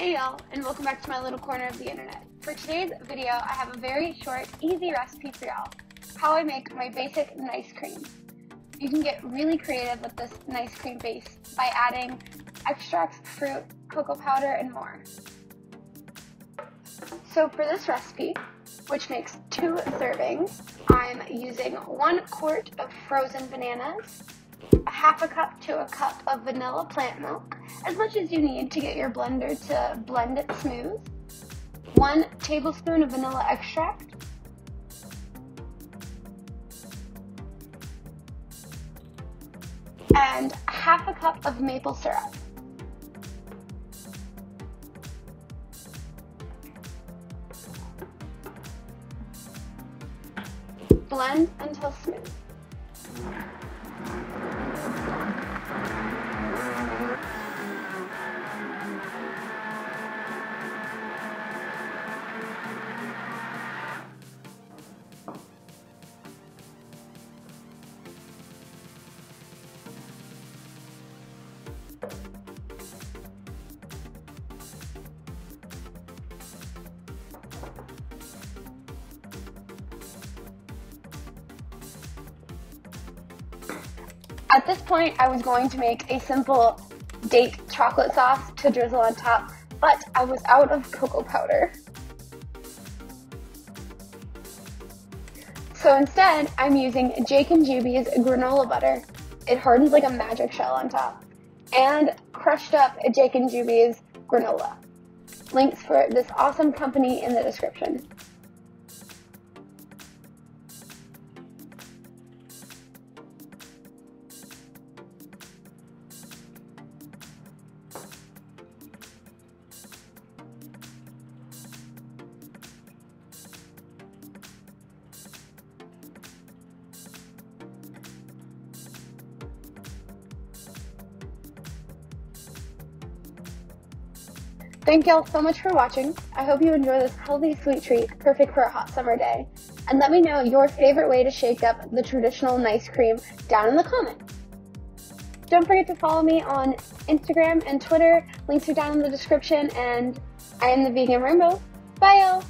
Hey y'all, and welcome back to my little corner of the internet. For today's video, I have a very short, easy recipe for y'all. How I make my basic nice cream. You can get really creative with this nice cream base by adding extracts, fruit, cocoa powder, and more. So for this recipe, which makes two servings, I'm using one quart of frozen bananas, a half a cup to a cup of vanilla plant milk, as much as you need to get your blender to blend it smooth, one tablespoon of vanilla extract, and half a cup of maple syrup. Blend until smooth. Thank you. At this point, I was going to make a simple date chocolate sauce to drizzle on top, but I was out of cocoa powder. So instead, I'm using Jake and Jubi's granola butter. It hardens like a magic shell on top. And crushed up Jake and Jubi's granola. Links for this awesome company in the description. Thank y'all so much for watching. I hope you enjoy this healthy sweet treat, perfect for a hot summer day. And let me know your favorite way to shake up the traditional nice cream down in the comments. Don't forget to follow me on Instagram and Twitter. Links are down in the description. And I am the Vegan Rainbow. Bye, y'all.